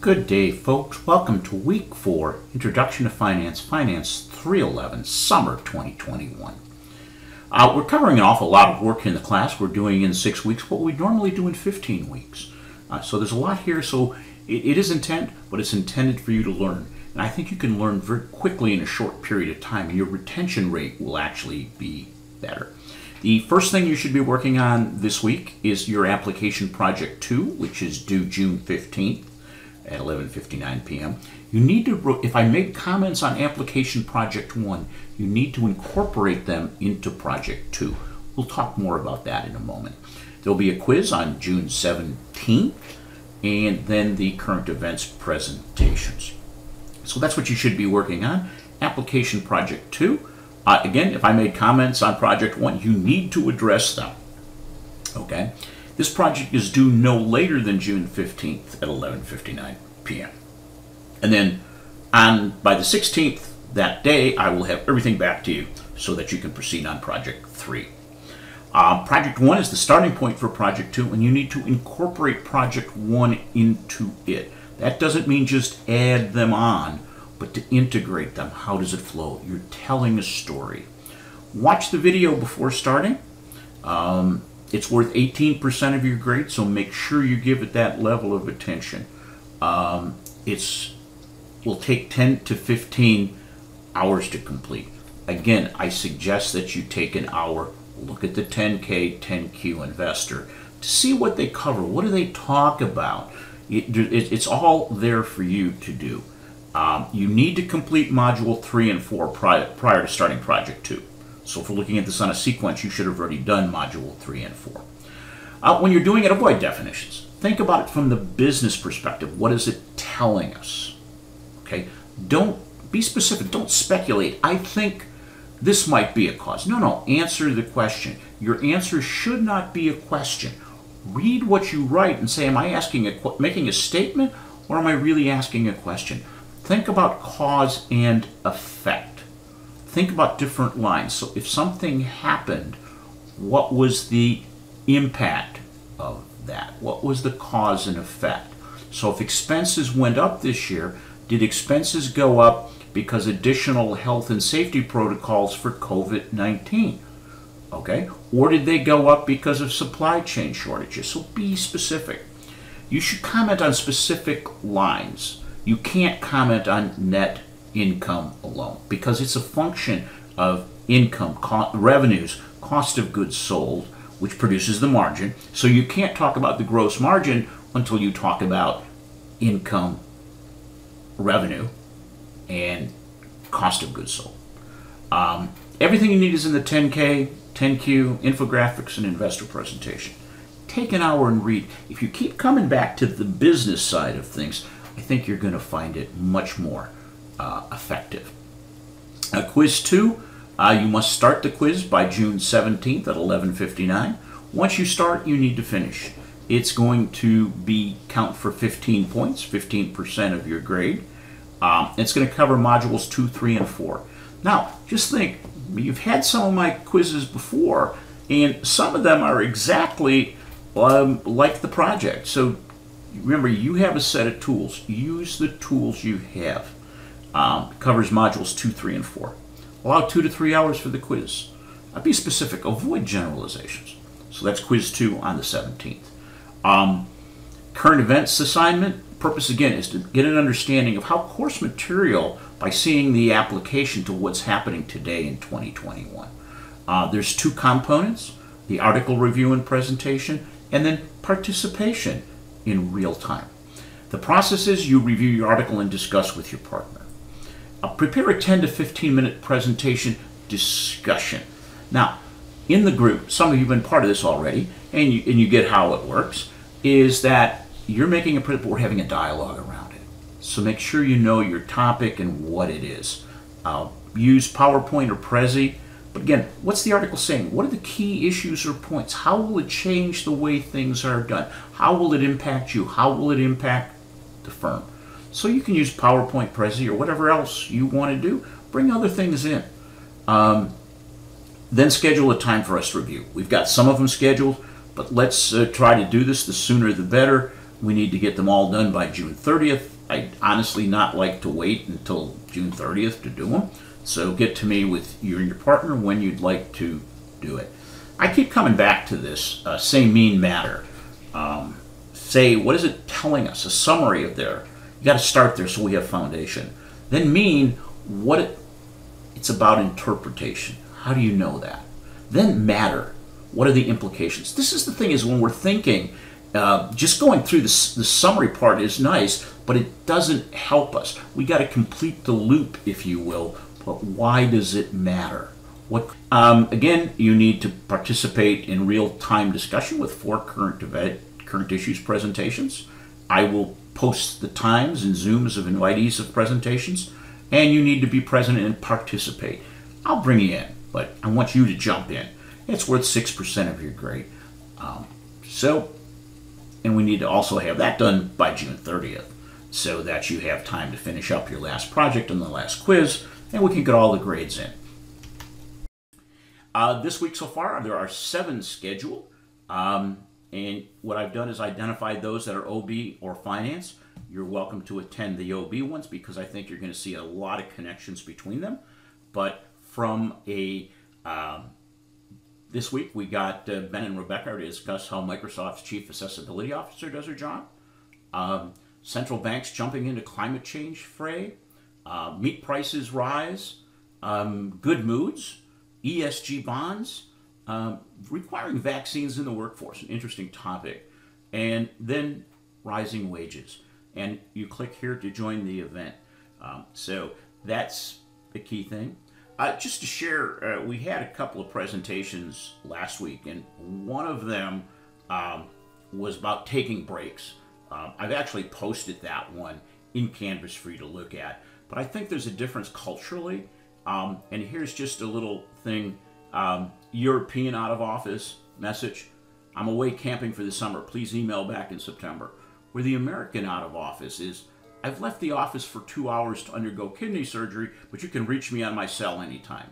Good day, folks. Welcome to week four, Introduction to Finance, Finance 311, Summer 2021. Uh, we're covering an awful lot of work in the class. We're doing in six weeks what we normally do in 15 weeks. Uh, so there's a lot here. So it, it is intent, but it's intended for you to learn. And I think you can learn very quickly in a short period of time. and Your retention rate will actually be better. The first thing you should be working on this week is your application project 2, which is due June 15th at 11:59 p.m. You need to if I made comments on application project 1, you need to incorporate them into project 2. We'll talk more about that in a moment. There'll be a quiz on June 17th and then the current events presentations. So that's what you should be working on. Application project 2 uh, again, if I made comments on project one, you need to address them. Okay? This project is due no later than June 15th at 11:59 p.m. And then on by the 16th that day, I will have everything back to you so that you can proceed on project 3. Uh, project 1 is the starting point for project 2 and you need to incorporate project 1 into it. That doesn't mean just add them on but to integrate them. How does it flow? You're telling a story. Watch the video before starting. Um, it's worth 18% of your grade, so make sure you give it that level of attention. Um, it's will take 10 to 15 hours to complete. Again, I suggest that you take an hour, look at the 10K, 10Q investor to see what they cover. What do they talk about? It, it, it's all there for you to do. Um, you need to complete module 3 and 4 prior, prior to starting project 2. So if we're looking at this on a sequence, you should have already done module 3 and 4. Uh, when you're doing it, avoid definitions. Think about it from the business perspective. What is it telling us? Okay, don't be specific. Don't speculate. I think this might be a cause. No, no, answer the question. Your answer should not be a question. Read what you write and say, am I asking a, making a statement or am I really asking a question? Think about cause and effect. Think about different lines. So if something happened, what was the impact of that? What was the cause and effect? So if expenses went up this year, did expenses go up because additional health and safety protocols for COVID 19? Okay? Or did they go up because of supply chain shortages? So be specific. You should comment on specific lines you can't comment on net income alone because it's a function of income, co- revenues, cost of goods sold, which produces the margin. So you can't talk about the gross margin until you talk about income, revenue, and cost of goods sold. Um, everything you need is in the 10K, 10Q, infographics, and investor presentation. Take an hour and read. If you keep coming back to the business side of things, I think you're going to find it much more uh, effective. Quiz 2, uh, you must start the quiz by June 17th at 11.59. Once you start, you need to finish. It's going to be count for 15 points, 15% of your grade. Um, it's going to cover modules 2, 3, and 4. Now, just think, you've had some of my quizzes before, and some of them are exactly um, like the project. So remember, you have a set of tools. Use the tools you have. Um, covers modules 2, 3, and 4. Allow 2 to 3 hours for the quiz. Be specific. Avoid generalizations. So that's quiz 2 on the 17th. Um, current events assignment, purpose again is to get an understanding of how course material by seeing the application to what's happening today in 2021. Uh, there's two components, the article review and presentation, and then participation in real time. The process is you review your article and discuss with your partner. Prepare a 10 to 15 minute presentation discussion. Now, in the group, some of you have been part of this already, and you, and you get how it works, is that you're making a, but we're having a dialogue around it. So make sure you know your topic and what it is. Uh, use PowerPoint or Prezi but again, what's the article saying? What are the key issues or points? How will it change the way things are done? How will it impact you? How will it impact the firm? So you can use PowerPoint, Prezi, or whatever else you want to do. Bring other things in. Um, then schedule a time for us to review. We've got some of them scheduled, but let's uh, try to do this. The sooner the better. we need to get them all done by June 30th. I'd honestly not like to wait until June 30th to do them. So get to me with you and your partner when you'd like to do it. I keep coming back to this uh, say mean matter. Um, say, what is it telling us? A summary of there. You got to start there so we have foundation. Then mean, what it, it's about interpretation. How do you know that? Then matter. What are the implications? This is the thing is when we're thinking, uh, just going through the, the summary part is nice, but it doesn't help us. We got to complete the loop, if you will. But why does it matter? What um, again? You need to participate in real-time discussion with four current event, current issues presentations. I will post the times and zooms of invitees of presentations, and you need to be present and participate. I'll bring you in, but I want you to jump in. It's worth six percent of your grade. Um, so and we need to also have that done by June 30th so that you have time to finish up your last project and the last quiz, and we can get all the grades in. Uh, this week so far, there are seven scheduled. Um, and what I've done is identified those that are OB or finance. You're welcome to attend the OB ones because I think you're going to see a lot of connections between them. But from a um, this week we got uh, Ben and Rebecca to discuss how Microsoft's chief accessibility officer does her job. Um, central banks jumping into climate change fray. Uh, meat prices rise. Um, good moods. ESG bonds. Um, requiring vaccines in the workforce, an interesting topic. And then rising wages. And you click here to join the event. Um, so that's the key thing. Uh, just to share, uh, we had a couple of presentations last week, and one of them um, was about taking breaks. Um, I've actually posted that one in Canvas for you to look at, but I think there's a difference culturally. Um, and here's just a little thing um, European out of office message. I'm away camping for the summer. Please email back in September. Where the American out of office is I've left the office for two hours to undergo kidney surgery, but you can reach me on my cell anytime.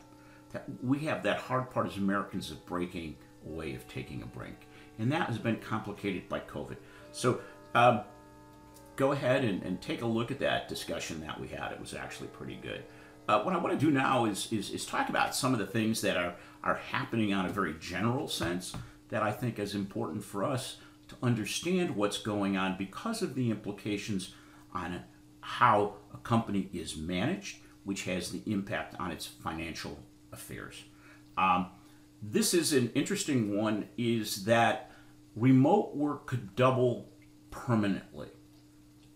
That, we have that hard part as Americans of breaking away of taking a break. And that has been complicated by COVID. So um, go ahead and, and, take a look at that discussion that we had. It was actually pretty good. Uh, what I want to do now is, is, is, talk about some of the things that are, are happening on a very general sense that I think is important for us to understand what's going on because of the implications on how a company is managed, which has the impact on its financial affairs. Um, this is an interesting one is that remote work could double permanently.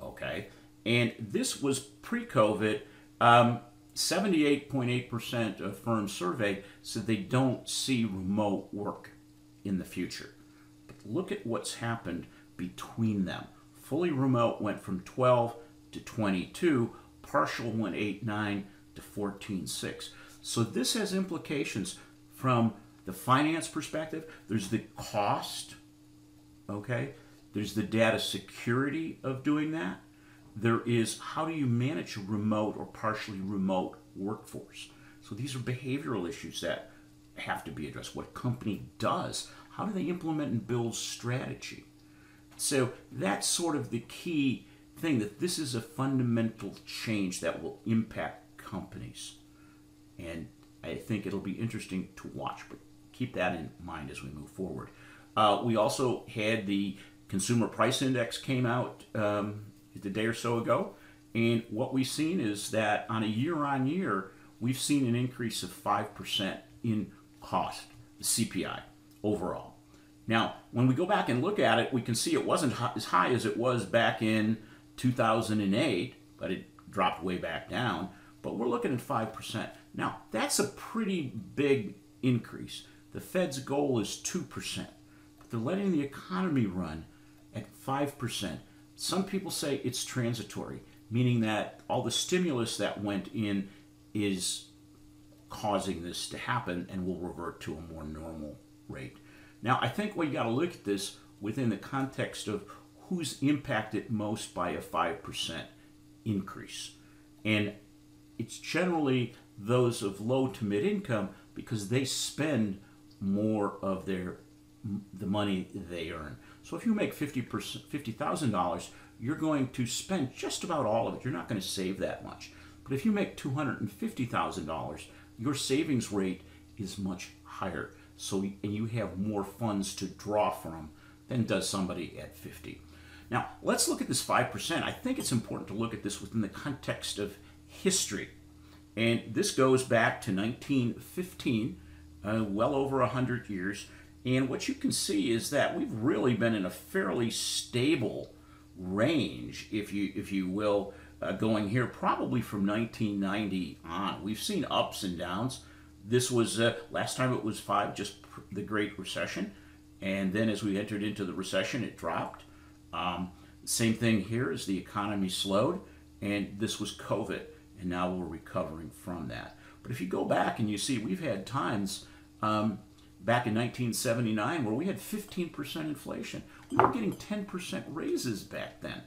Okay. And this was pre COVID. Um, 78.8% of firms surveyed said they don't see remote work in the future. But look at what's happened between them fully remote went from 12 to 22, partial went 8 9 to 14 6. So this has implications from the finance perspective. There's the cost, okay? There's the data security of doing that. There is how do you manage a remote or partially remote workforce? So these are behavioral issues that have to be addressed. What company does, how do they implement and build strategy? So that's sort of the key thing that this is a fundamental change that will impact companies. And I think it'll be interesting to watch, but keep that in mind as we move forward. Uh, we also had the consumer price index came out um, a day or so ago, and what we've seen is that on a year-on-year, we've seen an increase of five percent in cost, the CPI overall. Now, when we go back and look at it, we can see it wasn't as high as it was back in 2008, but it dropped way back down. But we're looking at 5%. Now, that's a pretty big increase. The Fed's goal is 2%. But they're letting the economy run at 5%. Some people say it's transitory, meaning that all the stimulus that went in is causing this to happen and will revert to a more normal rate. Now, I think we got to look at this within the context of who's impacted most by a 5% increase. And it's generally those of low to mid income because they spend more of their the money they earn. So if you make $50,000, you're going to spend just about all of it. You're not going to save that much. But if you make $250,000, your savings rate is much higher. So and you have more funds to draw from than does somebody at 50. Now, let's look at this 5%. I think it's important to look at this within the context of history. And this goes back to 1915, uh, well over 100 years. And what you can see is that we've really been in a fairly stable range, if you if you will, uh, going here probably from 1990 on. We've seen ups and downs. This was uh, last time it was five, just the Great Recession, and then as we entered into the recession, it dropped. Um, same thing here as the economy slowed, and this was COVID, and now we're recovering from that. But if you go back and you see, we've had times um, back in 1979 where we had 15% inflation. We were getting 10% raises back then.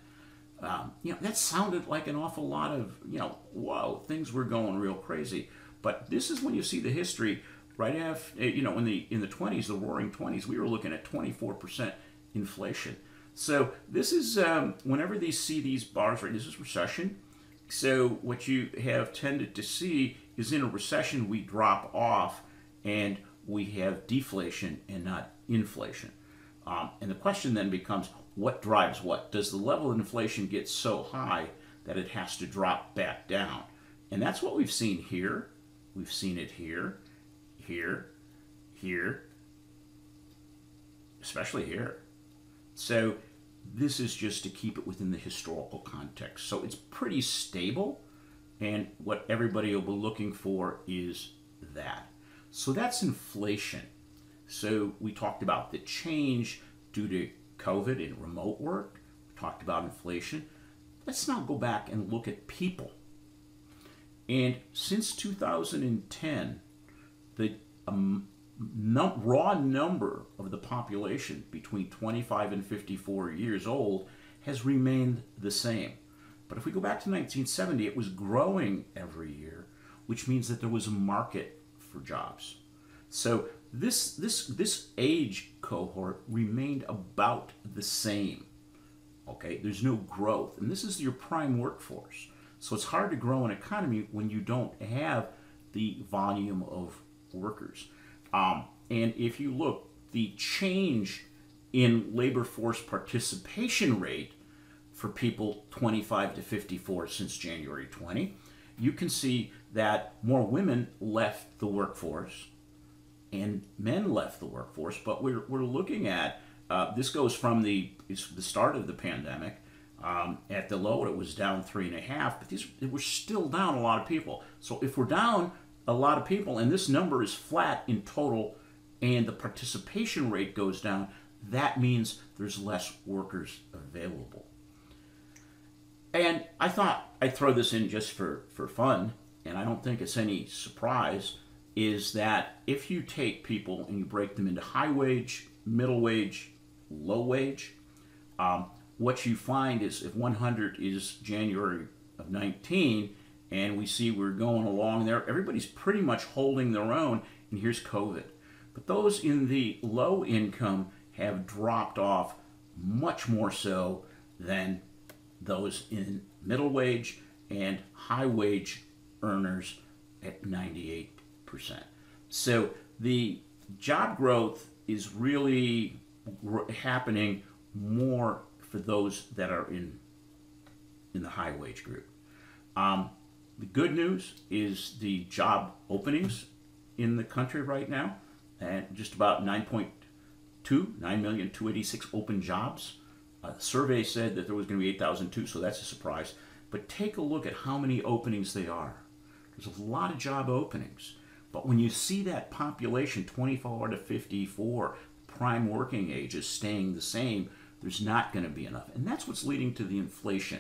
Um, you know, that sounded like an awful lot of, you know, whoa, things were going real crazy. But this is when you see the history right after, you know, in the in the 20s, the Roaring 20s, we were looking at 24% inflation. So this is um, whenever they see these bars, right? This is recession. So what you have tended to see is in a recession we drop off and we have deflation and not inflation. Um, and the question then becomes what drives what? Does the level of inflation get so high that it has to drop back down? And that's what we've seen here. We've seen it here, here, here, especially here. So this is just to keep it within the historical context. So it's pretty stable, and what everybody will be looking for is that. So that's inflation. So we talked about the change due to COVID and remote work. We talked about inflation. Let's now go back and look at people. And since 2010, the um, num- raw number of the population between 25 and 54 years old has remained the same. But if we go back to 1970, it was growing every year, which means that there was a market for jobs. So this this this age cohort remained about the same. Okay, there's no growth, and this is your prime workforce. So it's hard to grow an economy when you don't have the volume of workers. Um, and if you look, the change in labor force participation rate for people 25 to 54 since January 20 you can see that more women left the workforce and men left the workforce. But we're, we're looking at uh, this goes from the the start of the pandemic. Um, at the low, it was down three and a half, but these we're still down a lot of people. So if we're down a lot of people, and this number is flat in total, and the participation rate goes down, that means there's less workers available. And I thought I'd throw this in just for, for fun, and I don't think it's any surprise, is that if you take people and you break them into high wage, middle wage, low wage, um, what you find is if 100 is January of 19, and we see we're going along there, everybody's pretty much holding their own, and here's COVID. But those in the low income have dropped off much more so than those in middle wage and high wage earners at 98%. So the job growth is really happening more for those that are in in the high wage group. Um, the good news is the job openings in the country right now, and just about 9.2, 9,286 open jobs. Uh, survey said that there was going to be 8,002, so that's a surprise. But take a look at how many openings they are. There's a lot of job openings. But when you see that population, 24 to 54, prime working age is staying the same, there's not going to be enough. And that's what's leading to the inflation.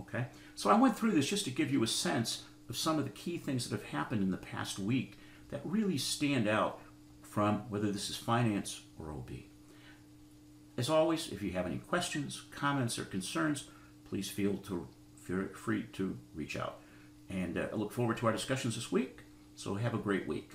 Okay? So I went through this just to give you a sense of some of the key things that have happened in the past week that really stand out from whether this is finance or OB. As always, if you have any questions, comments, or concerns, please feel to feel free to reach out. And uh, I look forward to our discussions this week. So have a great week.